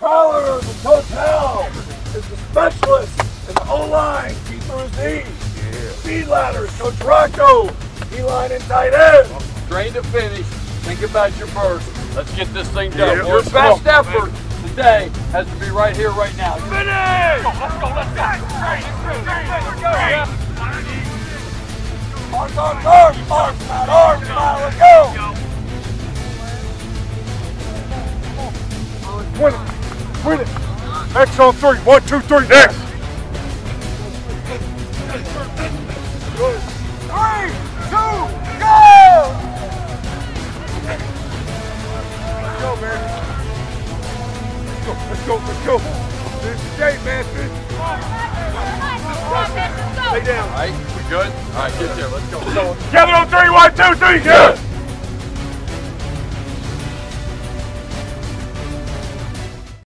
Prowler, the hotel, is the specialist in the O-line, keeper is E. Speed ladders, Coach Rocco, D-line and tight end. Train to finish. Think about your burst. Let's get this thing done. Yeah, your best go. effort today has to be right here, right now. Finish! Let's go, let's go. Let's go. Arms, arms, arms, arms, out, arms, out, let's go. Win it. Win it. X on three. One, two, three. Next. Three, two, go! Let's go, man. Let's go. Let's go. Let's go. Finish the game, man. Finish. Stay down. All right, we good? All right, get there. Let's go. Together on three. One, two, three. Good.